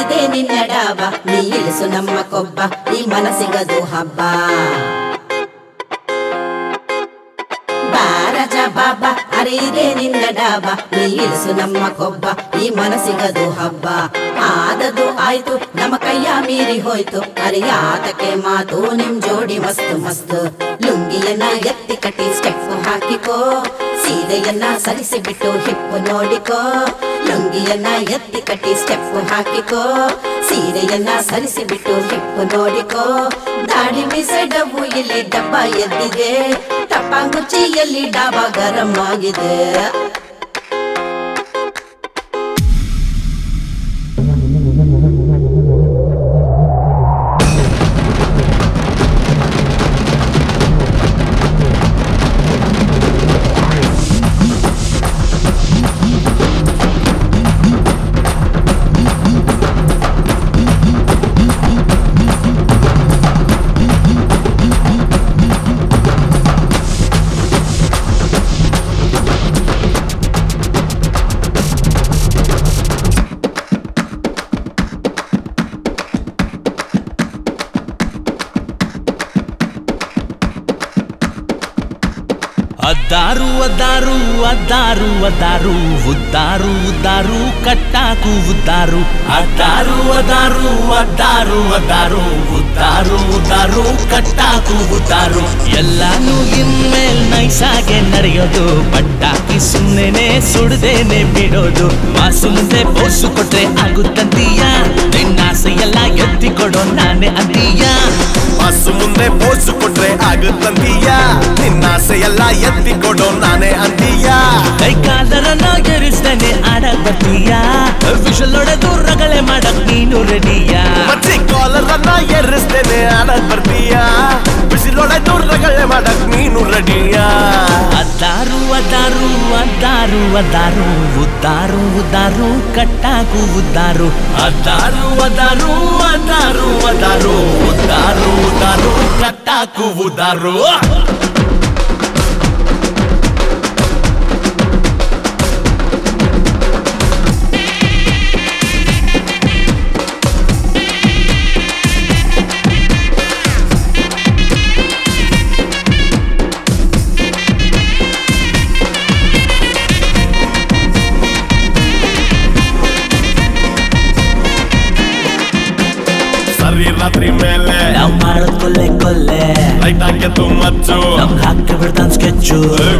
ಇದೇ ನಿನ್ನ ಡಾಬ. ನೀ ಇಳಿಸು ನಮ್ಮ ಕೊಬ್ಬ. ಈ ಮನಸ್ಸಿಗದು ಹಬ್ಬ. ಬಾರಜ ಬಾಬಾ ಅರೆ ಇದೇ ನಿನ್ನ ಡಾಬ. ನೀ ಇಳಿಸು ನಮ್ಮ ಕೊಬ್ಬ. ಈ ಮನಸ್ಸಿಗದು ಹಬ್ಬ. ಆದದು ಆಯ್ತು, ನಮ್ಮ ಕೈಯ ಮೀರಿ ಹೋಯ್ತು. ಅರೆ ಆತಕ್ಕೆ ಮಾತು, ನಿಮ್ ಜೋಡಿ ಮಸ್ತು ಮಸ್ತು. ಲುಂಗಿಯನ್ನ ಎತ್ತಿ ಕಟ್ಟಿ ಸ್ಟೆಪ್ ಹಾಕಿಕೋ. ಸೀರೆಯನ್ನ ಸರಿಸಿ ಬಿಟ್ಟು ಹಿಪ್ಪು ನೋಡಿಕೋ. ಲುಂಗಿಯನ್ನ ಎತ್ತಿ ಕಟ್ಟಿ ಸ್ಟೆಪ್ ಹಾಕಿಕೋ. ಸೀರೆಯನ್ನ ಸರಿಸಿ ಬಿಟ್ಟು ಹಿಪ್ಪು ನೋಡಿಕೋ. ದಾಡಿ ಮೀಸೆಡವು ಇಲ್ಲಿ ಡಬ್ಬ ಎದ್ದಿದೆ. ಟಪ್ಪಾಂಗುಚ್ಚಿಯಲ್ಲಿ ಡಾಬಾ ಗರಂ ಆಗಿದೆ. ಅದ್ದಾರು ಅದ್ದಾರು ಉದ್ದಾರು ಉದ್ದಾರು, ಕಟ್ಟಾಕು, ಉದ್ದಾರು. ಅದ್ದಾರು ಅದ್ದಾರು ಅದ್ದಾರು ಅದ್ದಾರು ಉದ್ದಾರು ಉದ್ದಾರು, ಕಟ್ಟಾಕು, ಉದ್ದಾರು. ಎಲ್ಲಾನು ಇನ್ಮೇಲ್ ನೈಸಾಗೆ ನಡೆಯೋದು ಪಟ್ಟಾಕಿ ಸುಮ್ಮನೆ ಸುಡ್ದೇನೆ ಬಿಡೋದು. ಮಾಸು ಮುಂದೆ ಬೋಸು ಕೊಟ್ರೆ ಆಗುತ್ತಂತೀಯ? ನಿನ್ನಾಸೆ ಎಲ್ಲ ಎತ್ತಿ ಕೊಡೋ ನಾನೇ ಅಂತೀಯ? ಬಸ್ಸು ಮುಂದೆ ಪೋಸು ಕೊಟ್ರೆ ಆಗುತ್ತಂತೀಯ? ನಿನ್ನಾಸೆ ಎಲ್ಲ ಎತ್ತಿ ಕೊಡೋ ನಾನೇ ಅಂತೀಯ? ಕೈ ಕಾಲರನ್ನ ಗೆರಿಸ್ತೇನೆ ಆಡಕ್ ಬರ್ತೀಯ ವಿಷಲ್ ಹೊಡೆದು ರಗಳೆ ಮಾಡಕ್ ನೀನು ರೆಡಿಯ ಮತ್ತೆ ಕಾಲರನ್ನ ಎರಿಸ್ತೇನೆ ದೂರಗಳೇ ಮಾಡಕ್ ನೀನು ರೆಡಿಯ ಅದ್ದಾರು ಅದ್ದಾರು ಅದ್ದಾರು ಅದ್ದಾರು ಉದ್ದಾರು ಉದ್ದಾರು ಕಟ್ಟಾಕು ಉದ್ದಾರು ಅದ್ದಾರು ಅದ್ದಾರು ಅದ್ದಾರು ಅದ್ದಾರು ಉದ್ದಾರು ಉದ್ದಾರು ಕಟ್ಟಾಕು ಉದ್ದಾರು ಲೈಟ್ ಹಾಕ್ಯತ್ತು ಮಚ್ಚು ನಮ್ ಹಾಕಿ ಬಿಡ್ತಾನ್ ಸ್ಕೆಚ್ಚು.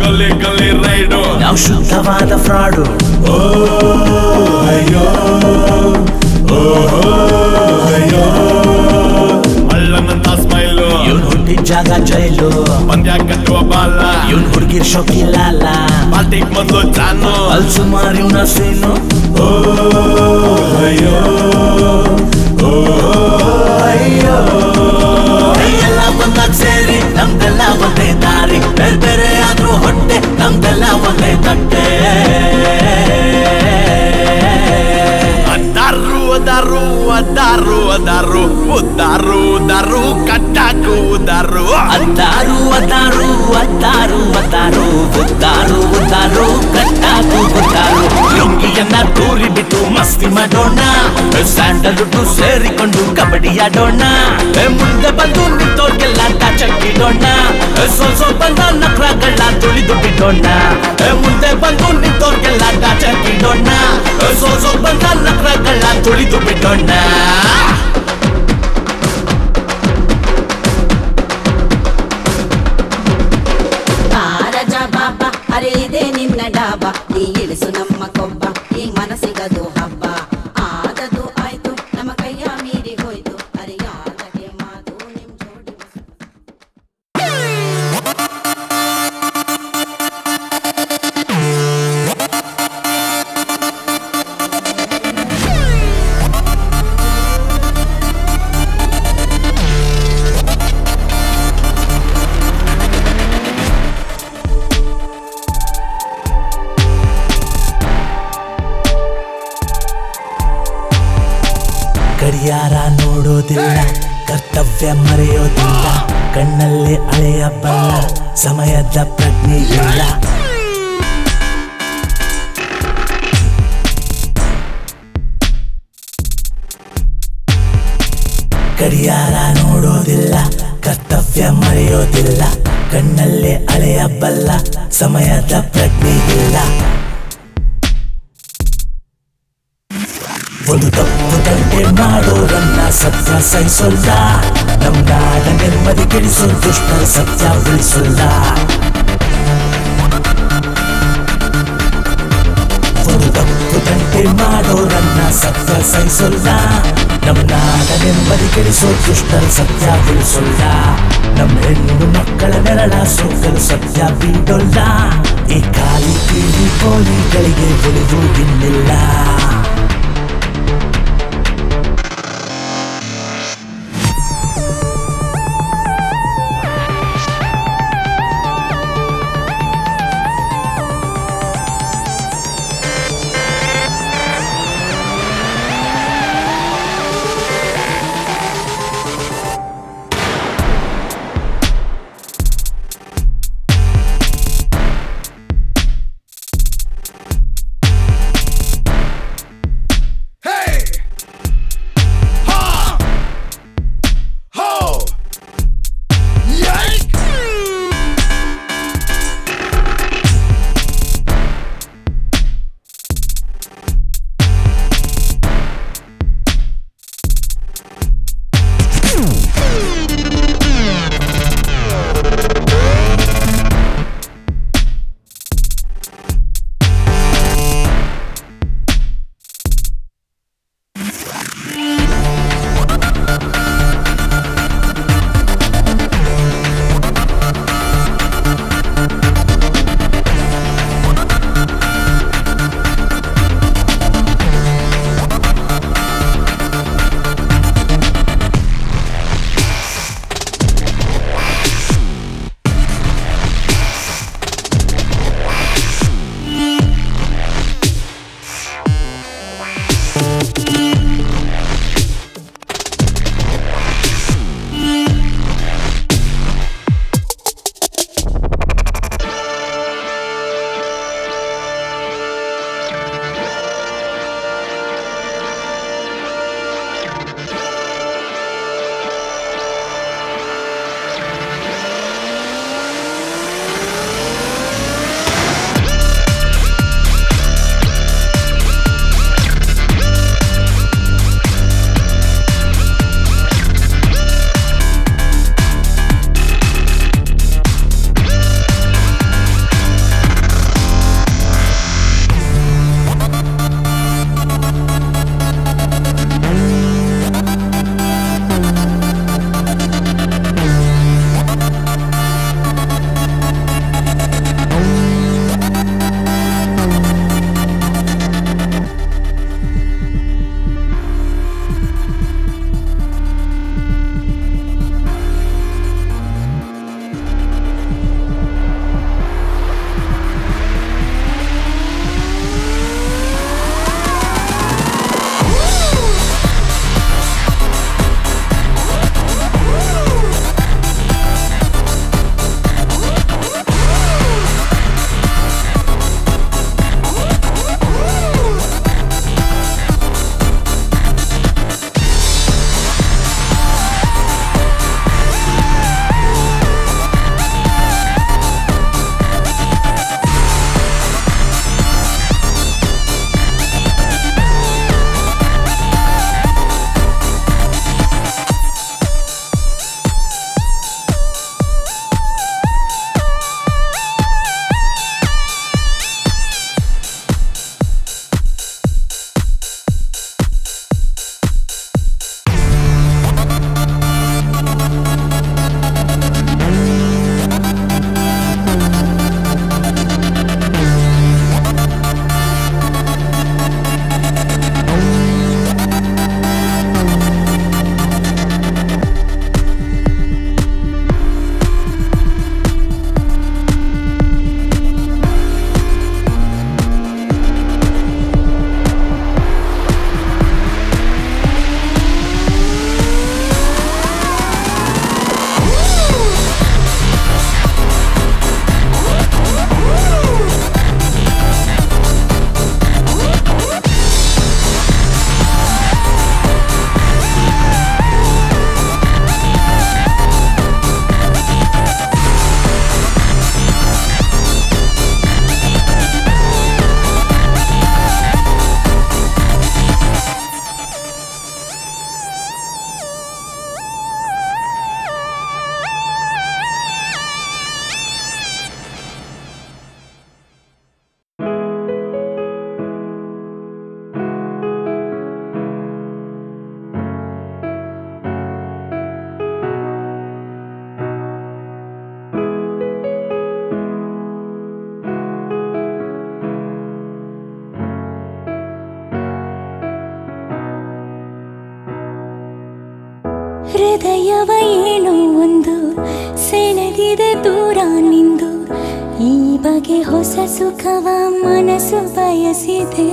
ಗಲ್ಲಿ ಗಲ್ಲಿ ರೈಡು. ನಾವು ಶುದ್ಧವಾದ ಫ್ರಾಡು. ಅಳ್ಳನಂತ ಸ್ಮೈಲು. ಇವನ್ ಹುಟ್ಟಿದ ಜಾಗ ಜೈಲು. ಪಂದ್ಯ ಕಟ್ಟುವ ಬಾಲ. ಇವನ್ ಹುಡುಗಿರ್ ಶೋಕಿಲ್ಲಲ್ಲ ಪಾರ್ಟಿಗ್ ಮೊದಲು ಚಾನು ಅಲ್ಲಿ ಸುಮಾರು ಇವನ ಸೀನು. ಎಲ್ಲ ಒಂದೇ ದಾರಿ ಬೇರೆ ಬೇರೆ ಆದ್ರೂ ಹೊಟ್ಟೆ ನಮ್ದೆಲ್ಲ ಒಂದೇ ತಟ್ಟೆ. ಅದಾರು ಅದಾರು ಅದಾರು ಅದಾರು ಉದ್ದಾರು ದಾರು ಕಟ್ಟಾಕು ಉದಾರು. ಅದಾರು ಅದಾರು ಅದಾರು ಅದಾರು ಉದ್ದಾರು ಉದಾರು ಕಟ್ಟಾಕು ಉದ್ದಾರು ಲುಂಗಿಯನ್ನ ತೂರಿ ಮಸ್ತಿ ಮಾಡೋಣ ಸ್ಯಾಂಡಲ್ವುಡ್ ಸೇರಿಕೊಂಡು ಕಬಡ್ಡಿ ಆಡೋಣ ಏ, ಮುಂದೆ ಬಂದು ನಿಂತೋರ್ಗೆಲ್ಲ ಟಚಕ್ಕಿಡೋಣ ಸ್ವಲ್ಪ ಸ್ವಲ್ಪ ನಕ್ರಗಳ ತುಳಿದು ಬಿಡೋಣ ಏ, ಮುಂದೆ ಬಂದು ನಿಂತೋರ್ಗೆಲ್ಲ ಟಚಕ್ಕಿಡೋಣ ಸ್ವಲ್ಪ ಸ್ವಲ್ಪ ನಕ್ರಗಳ ತುಳಿದು ಬಿಡೋಣ ಬಾರಜ ಬಾಬಾ ಅರೆ ಇದೇ ನಿನ್ನ ಡಾಬ ನೀ ಇಳಿಸು ನಮ್ಮ ಕೊಬ್ಬ ಈ ಮನಸ್ಸಿಗದು ಗಡಿಯಾರ ನೋಡೋದಿಲ್ಲ, ಕರ್ತವ್ಯ ಮರೆಯೋದಿಲ್ಲ, ಕಣ್ಣಲ್ಲಿ ಅಳೆಯ ಬಲ್ಲ ಸಮಯದ ಪ್ರಜ್ಞೆ ಇಲ್ಲ. ಗಡಿಯಾರ ನೋಡೋದಿಲ್ಲ, ಕರ್ತವ್ಯ ಮರೆಯೋದಿಲ್ಲ, ಕಣ್ಣಲ್ಲೇ ಅಳೆಯಬಲ್ಲ ಸಮಯದ ಪ್ರಜ್ಞೆ ಇಲ್ಲ. ಒಂದು ತಪ್ಪು ತಂಟೆ ಮಾಡೋರನ್ನ ಸತ್ಯ ಸಹಿಸೋಲ್ಲ. ನಮ್ಮ ನಾಡ ನೆಮ್ಮದಿ ಕೆಡಿಸೋ ದುಷ್ಟರ ಸತ್ಯ ಉಳಿಸೋಲ್ಲ. ಒಂದು ತಪ್ಪು ತಂಟೆ ಮಾಡೋರನ್ನ ಸತ್ಯ ಸಹಿಸೋಲ್ಲ. ನಮ್ಮ ನಾಡ ನೆಮ್ಮದಿ ಕೆಡಿಸೋ ದುಷ್ಟರ ಸತ್ಯ ಉಳಿಸೋಲ್ಲ. ನಮ್ಮ ಹೆಣ್ಣು ಮಕ್ಕಳ ನೆರಳ, ಸೋಕಲು ಸತ್ಯ ಬೀಡೋಲ್ಲ ಈ ಖಾಲಿ ಕೀಳಿ ಕೋಲಿಗಳಿಗೆ ಉಳಿದು ಇನ್ನಿಲ್ಲ ಹೃದಯವ ಏನೋ ಒಂದು ಸೆಳೆದಿದೆ ದೂರ ನಿಂದು. ಈ ಬಗೆ ಹೊಸ ಸುಖವ ಮನಸ್ಸು ಬಯಸಿದೆ.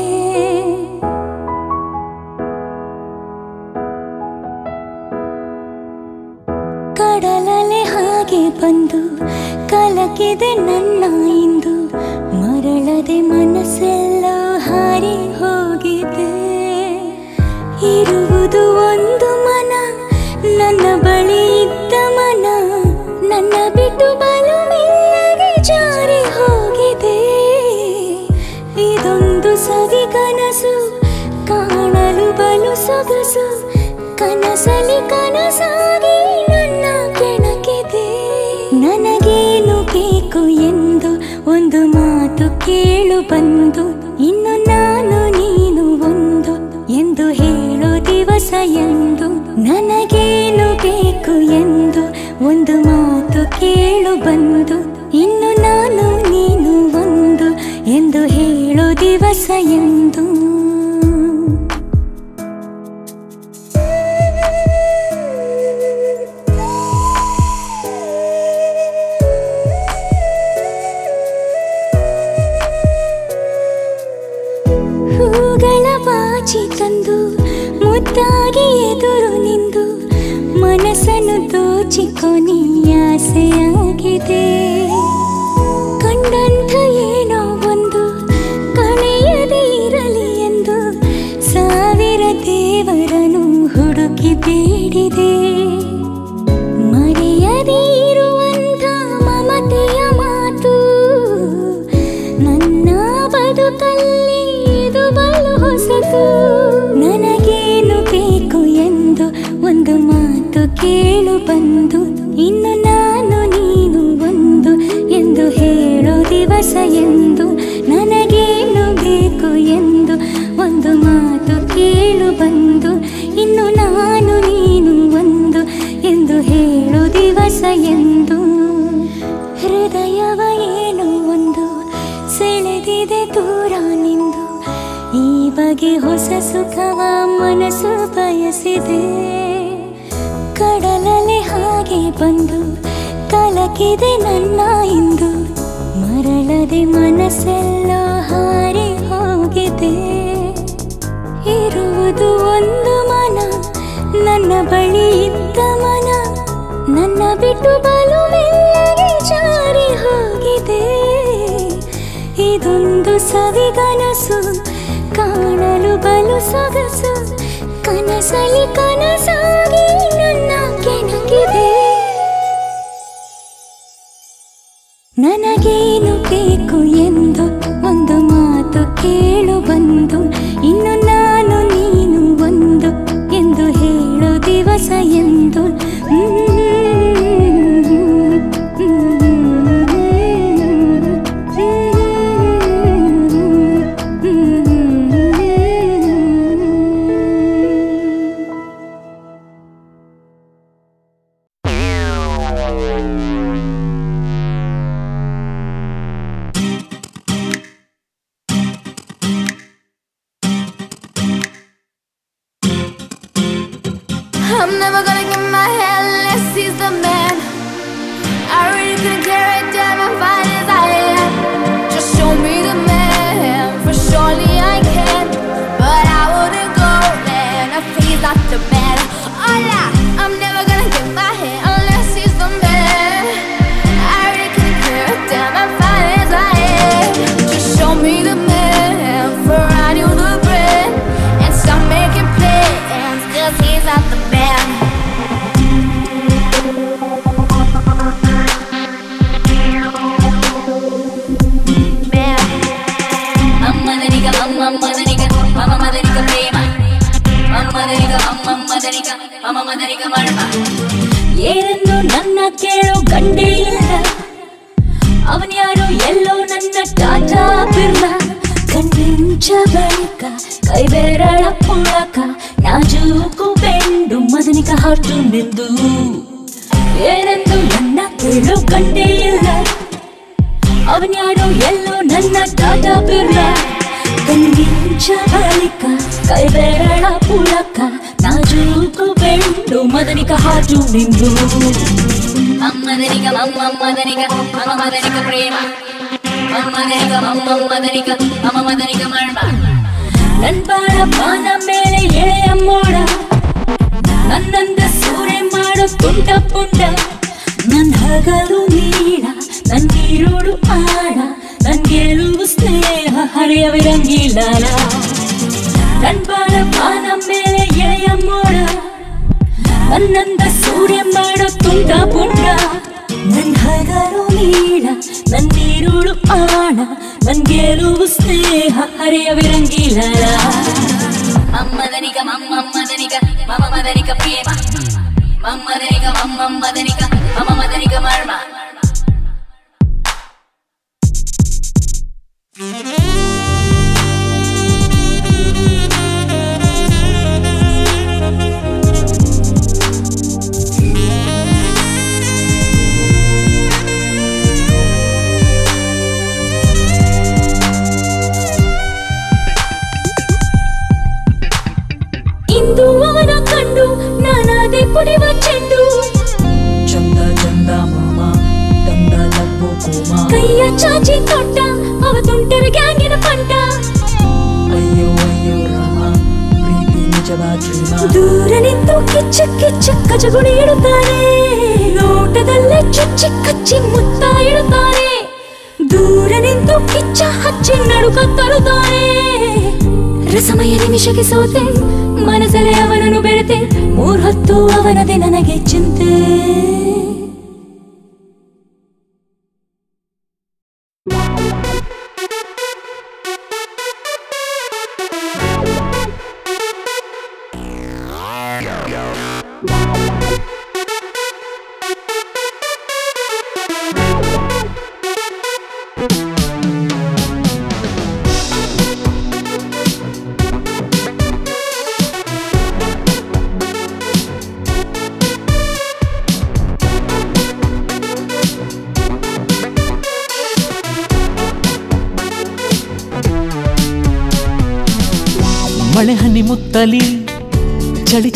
ಬೇಕು ಎಂದು ಒಂದು ಮಾತು ಕೇಳು ಬಂದು, ಇನ್ನು ನಾನು ನೀನು ಒಂದು ಎಂದು ಹೇಳೋ ದಿವಸ ಎಂದು. ನನಗೇನು ಬೇಕು ಎಂದು ಒಂದು ಮಾತು ಕೇಳು ಬಂದು, ಇನ್ನು ನಾನು ನೀನು ಒಂದು ಎಂದು ಹೇಳೋ ದಿವಸ ಎಂದು. て ಹೊಸ ಸುಖವ ಮನಸ್ಸು ಬಯಸಿದೆ. ಕಡಲಲೆ ಹಾಗೆ ಬಂದು ಕಲಕಿದೆ ನನ್ನ ಇಂದು. ಮರಳದೆ ಮನಸ್ಸೆಲ್ಲ ಹಾರಿ ಹೋಗಿದೆ. ಇರುವುದು ಒಂದು ಮನ, ನನ್ನ ಬಳಿ ಇದ್ದ ಮನ. ನನ್ನ ಬಿಟ್ಟು ಬಲು ಜಾರಿ ಹೋಗಿದೆ. ಇದೊಂದು ಸವಿಗನಸು ಕಾಣ ಸೊಗಸು. ಕನಸಲಿ ಕನಸಾಗಿ ನನ್ನ ಕೆಣಕಿದೆ ನನಗೇನು ಬೇಕು ಎಂದು ಒಂದು ಮಾತು ಕೇಳು ಬಂದು. I'm never gonna get my head unless he's the man. I really couldn't care a damn if fine as I am. Just show me the man, for surely I can. But I wouldn't go there if he's not the man. ಮನಿಗ ಏನೆಂದು ನನ್ನ ಕೇಳೋ ಗಂಡೇ ಇಲ್ಲ. ಅವನ್ಯಾರೋ ಎಲ್ಲೋ ನನ್ನ ಟಾಟಾ ಬಿರ್ಲ. ಕಣ್ಣಿಂಚ ಬಳಿಕ, ಕೈ ಬೆರಳ ಪುಳಕ, ನಾಜೂಕು ಬೆಂಡು ಮದನಿಕ ಹಾಡು ನಿಂದು. ಏನೆಂದು ನನ್ನ ಕೇಳೋ ಗಂಡೇ ಇಲ್ಲ. ಅವನ್ಯಾರೋ ಎಲ್ಲೋ ನನ್ನ ಟಾಟಾ ಬಿರ್ಲ. ಕಂಡಿಂಚ ಬಳಿಕ, ಕೈ ಬೆರಳ ಪುಳಕ ನಾಜೂಕು ಬೆಂಡು ಎಂದು ಮದನಿಕ ಹಾಜು ನಿಂದು ಮಮ್ಮದನಿಕ ಮಮ್ಮಮ್ಮದನಿಕ ಮಮ ಮದನಿಕ ಪ್ರೇಮ ಮಮ್ಮದನಿಕ ಮಮ್ಮಮ್ಮದನಿಕ ಮಮ ಮದನಿಕ ಮರ್ಮ ನನ್ ಬಾಳ ಪಾನ ಮೇಲೆ ಎಳೆಯ ಮೋಡ ನನ್ನಂದ ಸೂರೆ ಮಾಡೋ ತುಂಡ ಪುಂಡ ನನ್ ಹಗಲು ನೀಡ ನನ್ ನೀರುಳು ಆಡ ನನ್ ಗೆಲುವು ಸ್ನೇಹ ಹರಿಯವಿರಂಗಿಲ್ಲ ನನ್ ಬಾಳ ಪಾನ ಮೇಲೆ ಎಳೆಯ ಮೋಡ ನನ್ನಂದ ಸೂರ್ಯ ಮಾಡೋ ತುಂಡ ಪುಂಡ ನನ್ ಹಗಲು ನೀಡ ನನ್ ನೀರುಳು ಆಡ ನನ್ ಗೆಲುವು ಸ್ನೇಹ ಹರಿಯವಿರಂಗಿಲ್ಲ ಮಮ್ಮದನಿಕ ಮಮ್ಮಮ್ಮದನಿಕ ಮಮ ಮದನಿಕ ಪ್ರೇಮ ಮಮ್ಮದನಿಕ ಮಮ್ಮಮ್ಮದನಿಕ ಮಮ ಮದನಿಕ ಮರ್ಮ ಕಿಚ್ಚ ಚಿಕ್ಕ ಜಗುಳಿ ಇಡುತ್ತಾನೆ. ನೋಟದಲ್ಲೇ ಚುಚ್ಚಿ ಕಚ್ಚಿ ಮುತ್ತ ಇಡುತ್ತಾನೆ. ದೂರ ನಿಂತು ಕಿಚ್ಚ ಹಚ್ಚಿ ನಡುಕ ತರುತ್ತಾನೆ. ರಸಮಯ ನಿಮಿಷಕ್ಕೆ ಸೋತೆ ಮನಸಲೆ ಅವನನ್ನು ಬೆಳೆತೆ. ಮೂರ್ ಹೊತ್ತು ಅವನದೇ ನನಗೆ ಚಿಂತೆ.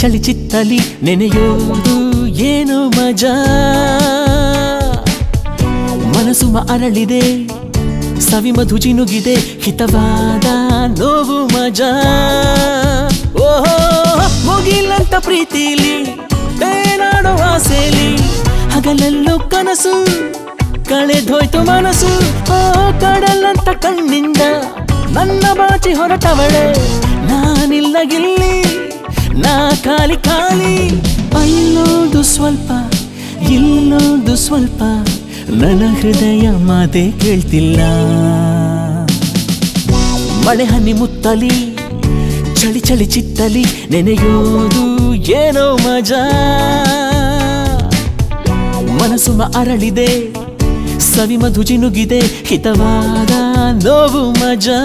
ಚಳಿ ಚಿತ್ತಲಿ ನೆನೆಯೋದು ಏನು ಮಜಾ? ಮನಸ್ಸು ಮ ಅರಳಿದೆ ಸವಿ ಮಧು ಜಿನುಗಿದೆ ಹಿತವಾದ ನೋವು ಮಜಾ. ಓಹೋ, ಮುಗಿಲಂತ ಪ್ರೀತಿಲಿ ಬೇನಾಡೋ ಆಸೆಲಿ, ಹಗಲಲ್ಲೂ ಕನಸು ಕಳೆದೋಯ್ತು ಮನಸ್ಸು. ಓ, ಕಡಲಂತ ಕಣ್ಣಿಂದ ನನ್ನ ಬಾಚಿ ಹೊರಟವಳೆ, ನಾನಿಲ್ಲ ಗಿಲ್ಲಿ ನಾ ಖಾಲಿ ಖಾಲಿ ಅಲ್ಲೋದು ಸ್ವಲ್ಪ ಇಲ್ಲೋದು ಸ್ವಲ್ಪ, ನನ್ನ ಹೃದಯ ಮಾತೆ ಕೇಳ್ತಿಲ್ಲ. ಮಳೆ ಹನಿ ಮುತ್ತಲಿ, ಚಳಿ ಚಳಿ ಚಿತ್ತಲಿ, ನೆನೆಯೋದು ಏನೋ ಮಜಾ. ಮನಸುಮ ಅರಳಿದೆ, ಸವಿ ಮಧು ಜಿನುಗಿದೆ ಹಿತವಾದ ನೋವು ಮಜಾ.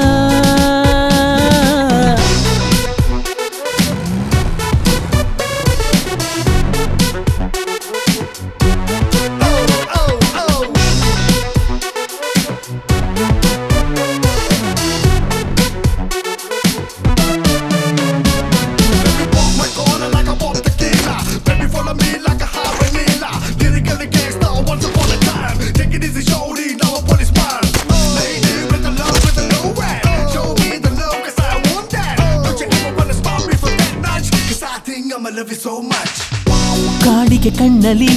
ಕಣ್ಣಲಿ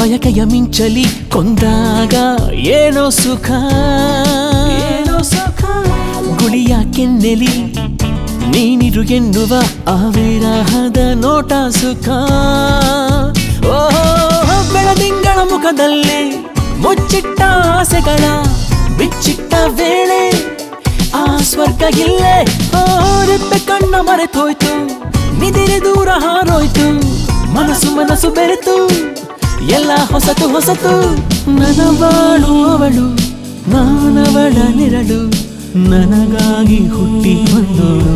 ಬಯಕೆಯ ಮಿಂಚಲಿ ಕೊಂದಾಗ ಏನೋ ಸುಖ. ಏನೋ ಸುಖ. ಗುಳಿಯ ಕೆನ್ನೆಲಿ ನೀನಿರು ಎನ್ನುವ ಆವಿರಹದ ನೋಟ ಸುಖ. ಓಹೋ ಬೆಳದಿಂಗಳ ಮುಖದಲ್ಲಿ ಮುಚ್ಚಿಟ್ಟ ಆಸೆಗಳ ಬಿಚ್ಚಿಟ್ಟ ವೇಳೆ ಆ ಸ್ವರ್ಗ ಇಲ್ಲೇ ಓ ಕಣ್ಣ ಮರೆತೋಯ್ತು ನಿದಿರೆ ದೂರ ಹಾರೋಯ್ತು. ಮನಸ್ಸು ಮನಸ್ಸು ಬೆರೆತು ಎಲ್ಲ ಹೊಸತು ಹೊಸತು ನನವಾಳು ಬಾಳು ಅವಳು ನಾನವಳ ನೆರಳು ನನಗಾಗಿ ಹುಟ್ಟಿ ಬಂದೋಳು.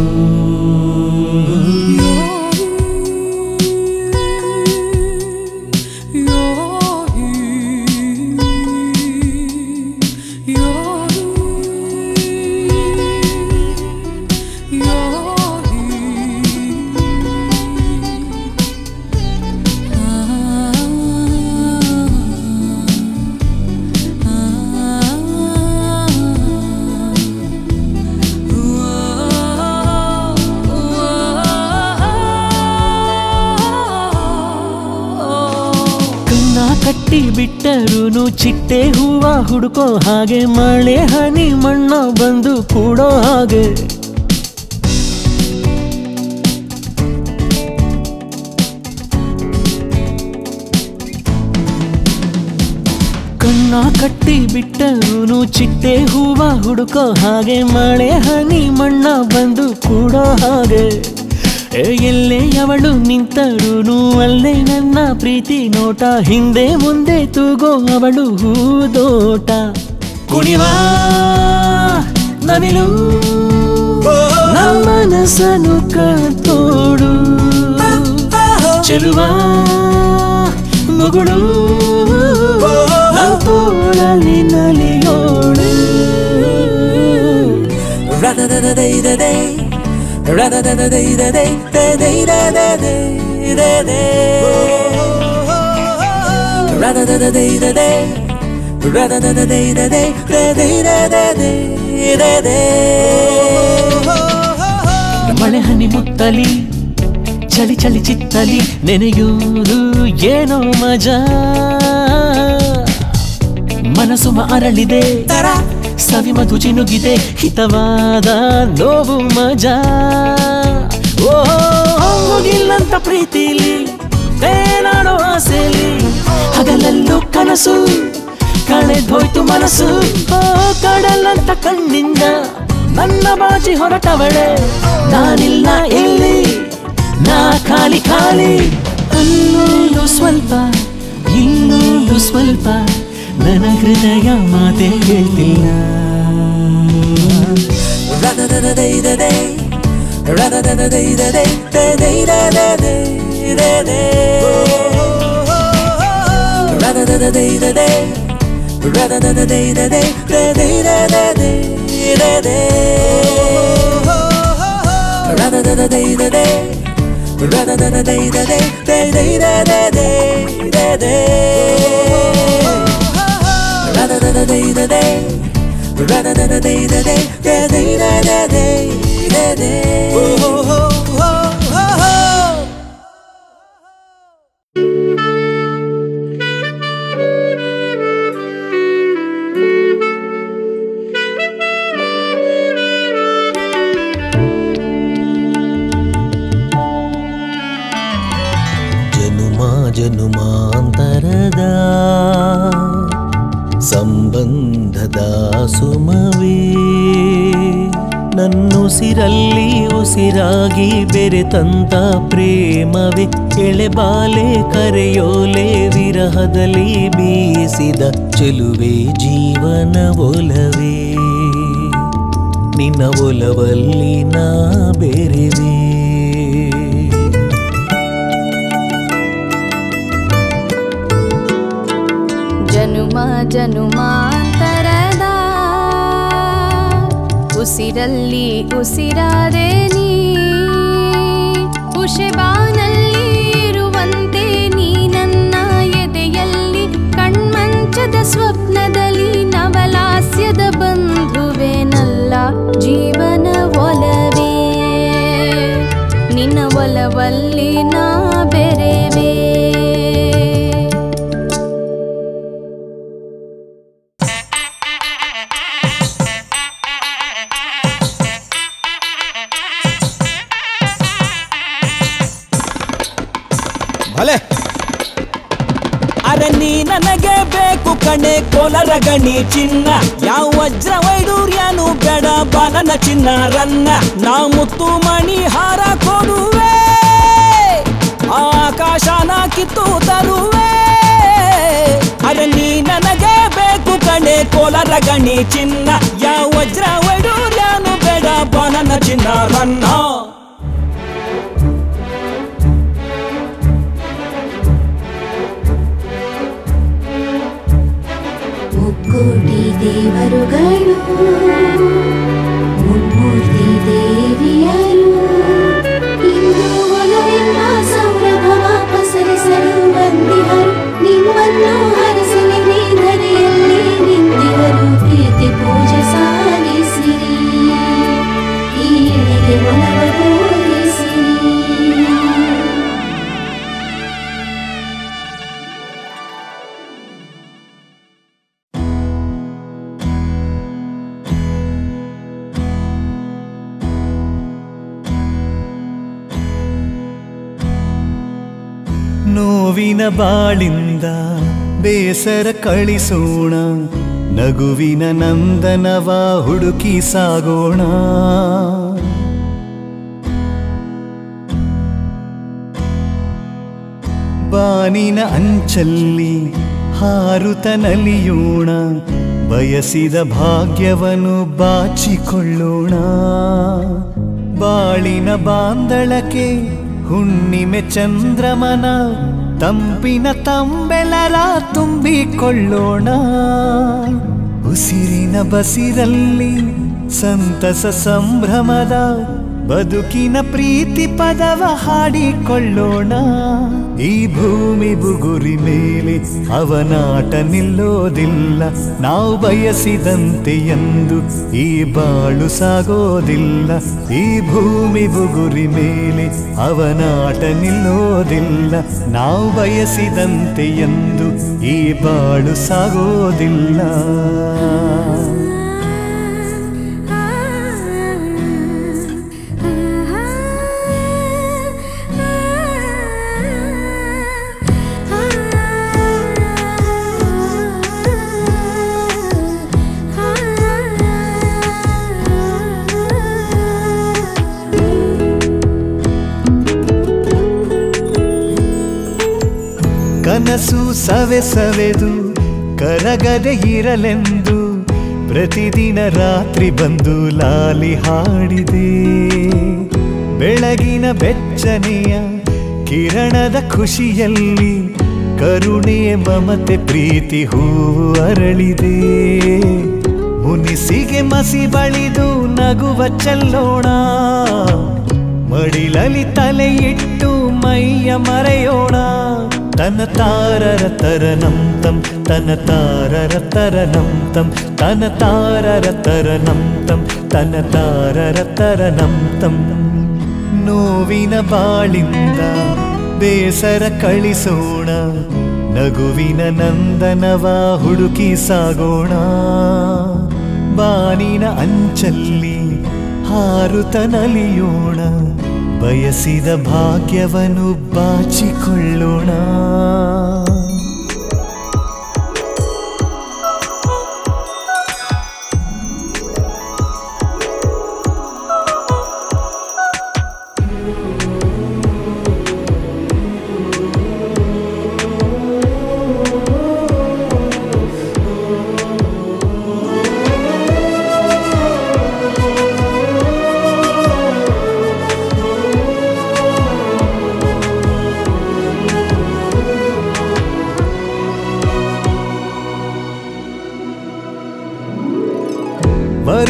ಚಿಟ್ಟೆ ಹೂವ ಹುಡುಕೋ ಹಾಗೆ, ಮಳೆ, ಹನಿ, ಮಣ್ಣ ಬಂದು ಕೂಡೋ ಹಾಗೆ. ಕಣ್ಣ ಕಟ್ಟಿ ಬಿಟ್ಟನು ಚಿಟ್ಟೆ ಹೂವ ಹುಡುಕೋ ಹಾಗೆ, ಮಳೆ, ಹನಿ, ಮಣ್ಣ ಬಂದು ಕೂಡೋ ಹಾಗೆ. ಎಲ್ಲೇ ಅವಳು ನಿಂತರುನು ಅಲ್ಲೇ ನನ್ನ ಪ್ರೀತಿ ನೋಟ. ಹಿಂದೆ ಮುಂದೆ ತೂಗೋ ಅವಳು ಹೂದೋಟ. ಕುಣಿವಾ ನವಿಲು ಮನಸ್ಸನ್ನು ಕತ್ತೋಡು ಚೆಲುವ ಮುಗುಳು ನಂತೋಳಲಿ ನಲಿಯೋಳು. ರದದದದೈದದೈ ರದದದದೈದದೈ ದದೈದದದೈ ದದೈ ರದದದದೈದದೈ ರದದದದೈದದೈ ದದೈದದದೈ ದದೈ ಮಳೆ ಹನಿ ಮುತ್ತಲಿ ಚಳಿ ಚಳಿ ಚಿತ್ತಲಿ ನೆನೆಯುವುದು ಏನೋ ಮಜಾ ಮನಸ್ಸು ಅರಳಿದೆ ತರ ಸವಿ ಮಧು ಚಿನುಗಿದೆ, ಹಿತವಾದ ನೋವು ಮಜಾ. ಓ ಪ್ರೀತಿಲಿ ತೇನಾಡೋ ಆಸೆಲಿ. ಹಗಲಲ್ಲೂ ಕನಸು, ಕಳೆದೋಯ್ತು ಮನಸ್ಸು. ಓ ಕಡಲಂತ ಕಣ್ಣಿಂದ ನನ್ನ ಬಾಜಿ ಹೊರಟವಳೆ. ನಾನಿಲ್ಲ ಇಲ್ಲಿ, ನಾ ಖಾಲಿ ಖಾಲಿ. ಅಲ್ಲೂ ಸ್ವಲ್ಪ ಇಲ್ಲೂ ಸ್ವಲ್ಪ. ನನ್ನ ಹೃದಯ ಮಾತೆ ಹೇಳ್ತಿಲ್ಲ da day da day da da da da day da day da day da day da day ಸಂಬಂಧದ ಸುಮವೇ ನನ್ನುಸಿರಲ್ಲಿ ಉಸಿರಾಗಿ ಬೆರೆತಂತ ಪ್ರೇಮವೇ. ಎಳೆಬಾಲೆ ಕರೆಯೋಲೆ ವಿರಹದಲ್ಲಿ ಬೀಸಿದ ಚೆಲುವೆ ಜೀವನ ಒಲವೇ. ನಿನ್ನ ಒಲವಲ್ಲಿ ನಾ ಬೆರೆವೇ. ಜನುಮ ಜನುಮಾಂತರದ ಉಸಿರಲ್ಲಿ ಉಸಿರಾದೆ ನೀ. ಉಷೆಬಾನಲ್ಲಿ ಇರುವಂತೆ ನೀ ನನ್ನ ಎದೆಯಲ್ಲಿ ಕಣ್ಮಂಚದ ಸ್ವಪ್ನದಲ್ಲಿ ನವಲಾಸ್ಯದ ಬಂಧುವೇನಲ್ಲ ಜೀವನ ಒಲವೇ. ನಿನ್ನ ಒಲವಲ್ಲಿ ನಾ ಬೆರೆವೇ ಕೋಲರ ಗಣಿ ಚಿನ್ನ ಯಾವ ವಜ್ರ ವೈಡೂರ್ಯನು ಬೇಡ ಬಾಲನ ಚಿನ್ನ ರನ್ನ ನಾ ಮುತ್ತು ಮಣಿ ಹಾರ ಕೊಡುವೆ ಆಕಾಶನ ಕಿತ್ತು ತರುವೆ ಅರೆ ನೀ ನನಗೆ ಬೇಕು ಕಣೆ ಕೋಲರ ಗಣಿ ಚಿನ್ನ ಯಾವ ವಜ್ರ ವೈಡೂರ್ಯನು ಬೇಡ ಬಾಲನ ಚಿನ್ನ ರನ್ನ ದೇವರುಗಳು ಮುಮ್ಮೂರ್ತಿ ದೇವಿಯರು ಇಂದು ಒಲವೆಂಬ ಸಂಭ್ರಮವ ಪಸರಿಸಲು ಬಂದಿಹರು ನಿಮ್ಮನ್ನು ಬಾಳಿಂದ ಬೇಸರ ಕಳಿಸೋಣ. ನಗುವಿನ ನಂದನವ ಹುಡುಕಿ ಸಾಗೋಣ. ಬಾನಿನ ಅಂಚಲ್ಲಿ ಹಾರುತ ನಲಿಯೋಣ. ಬಯಸಿದ ಭಾಗ್ಯವನ್ನು ಬಾಚಿಕೊಳ್ಳೋಣ. ಬಾಳಿನ ಬಾಂದಳಕೆ ಹುಣ್ಣಿಮೆ ಚಂದ್ರಮನ ತಂಪಿನ ತಂಬೆಲರ ತುಂಬಿಕೊಳ್ಳೋಣ. ಉಸಿರಿನ ಬಸಿರಲ್ಲಿ ಸಂತಸ ಸಂಭ್ರಮದ ಬದುಕಿನ ಪ್ರೀತಿ ಪದವ ಹಾಡಿಕೊಳ್ಳೋಣ. ಈ ಭೂಮಿ ಬುಗುರಿ ಮೇಲೆ ಅವನಾಟ ನಿಲ್ಲೋದಿಲ್ಲ. ನಾವು ಬಯಸಿದಂತೆ ಎಂದು ಈ ಬಾಳು ಸಾಗೋದಿಲ್ಲ. ಈ ಭೂಮಿ ಬುಗುರಿ ಮೇಲೆ ಅವನಾಟ ನಿಲ್ಲೋದಿಲ್ಲ. ನಾವು ಬಯಸಿದಂತೆ ಎಂದು ಈ ಬಾಳು ಸಾಗೋದಿಲ್ಲ. ಕನಸು ಸವೆ ಸವೆದು ಕರಗದೆ ಇರಲೆಂದು ಪ್ರತಿದಿನ ರಾತ್ರಿ ಬಂದು ಲಾಲಿ ಹಾಡಿದೆ. ಬೆಳಗಿನ ಬೆಚ್ಚನೆಯ ಕಿರಣದ ಖುಷಿಯಲ್ಲಿ ಕರುಣೆ ಮಮತೆ ಪ್ರೀತಿ ಹೂವು ಅರಳಿದೆ. ಮುನಿಸಿಗೆ ಮಸಿ ಬಳಿದು ನಗುವ ಚೆಲ್ಲೋಣ. ಮಡಿಲಲಿ ತಲೆ ಇಟ್ಟು ಮೈಯ ಮರೆಯೋಣ. ತನ ತಾರರ ತರನಂತಂ ತನ ತಾರರ ತರನಂತಂ ತನ ತಾರರ ತರನಂತಂ ತನ ತಾರರ ತರನಂತಂ ನೋವಿನ ಬಾಳಿಂದ ಬೇಸರ ಕಳಿಸೋಣ, ನಗುವಿನ ನಂದನವ ಹುಡುಕಿ ಸಾಗೋಣ. ಬಾನಿನ ಅಂಚಲ್ಲಿ ಹಾರುತ ನಲಿಯೋಣ ಬಯಸಿದ ಭಾಗ್ಯವನ್ನು ಬಾಚಿಕೊಳ್ಳೋಣ.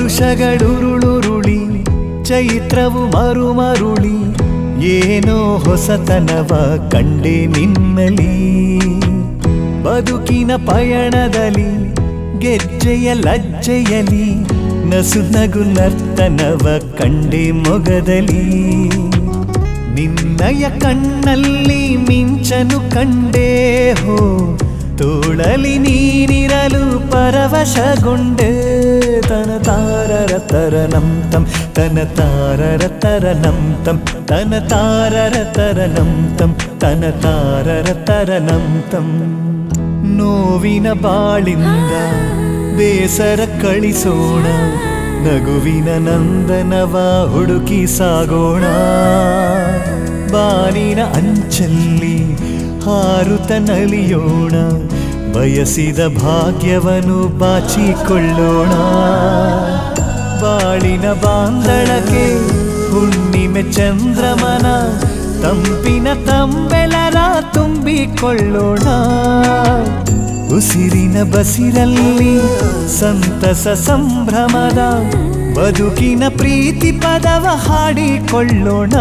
ವರುಷಗಳುರುಳುರುಳಿ ಚೈತ್ರವು ಮರುಮರುಳಿ, ಏನೋ ಹೊಸತನವ ಕಂಡೆ ನಿನ್ನಲಿ. ಬದುಕಿನ ಪಯಣದಲ್ಲಿ, ಗೆಜ್ಜೆಯ ಲಜ್ಜೆಯಲಿ ನಸು ನಗು ನರ್ತನವ ಕಂಡೆ ಮೊಗದಲಿ ನಿನ್ನಯ ಕಣ್ಣಲ್ಲಿ ಮಿಂಚನು ಕಂಡೇ ಹೋ ತೋಳಲಿ ನೀನಿರಲು ಪರವಶಗೊಂಡೆ ತನ ತಾರರ ತರನಂತಂ ತನ ತಾರರ ತರನಂತಂ ತನ ತಾರರ ತರನಂತಂ ತನ ತಾರರ ತರನಂತಂ ನೋವಿನ ಬಾಳಿಂದ ಬೇಸರ ಕಳಿಸೋಣ ನಗುವಿನ ನಂದನವ ಹುಡುಕಿ ಸಾಗೋಣ ಬಾನಿನ ಅಂಚಲ್ಲಿ ಹಾರುತ ನಲಿಯೋಣ ಬಯಸಿದ ಭಾಗ್ಯವನ್ನು ಬಾಚಿಕೊಳ್ಳೋಣ. ಬಾಳಿನ ಬಾಂದಳಕ್ಕೆ ಹುಣ್ಣಿಮೆ ಚಂದ್ರಮನ, ತಂಪಿನ ತಂಬೆಲರ ತುಂಬಿಕೊಳ್ಳೋಣ. ಉಸಿರಿನ ಬಸಿರಲ್ಲಿ ಸಂತಸ ಸಂಭ್ರಮದ, ಬದುಕಿನ ಪ್ರೀತಿ ಪದವ ಹಾಡಿಕೊಳ್ಳೋಣ.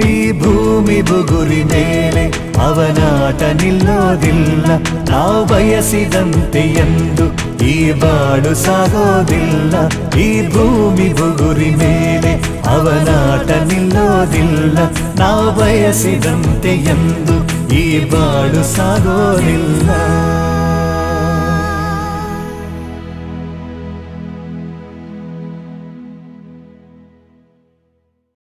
ಈ ಭೂಮಿ ಬುಗುರಿ ಮೇಲೆ ಅವನಾಟ ನಿಲ್ಲೋದಿಲ್ಲ. ನಾವು ಬಯಸಿದಂತೆ ಎಂದು ಈ ಬಾಳು ಸಾಗೋದಿಲ್ಲ. ಈ ಭೂಮಿ ಬುಗುರಿ ಮೇಲೆ ಅವನಾಟ ನಿಲ್ಲೋದಿಲ್ಲ. ನಾವು ಬಯಸಿದಂತೆ ಎಂದು ಈ ಬಾಳು ಸಾಗೋದಿಲ್ಲ.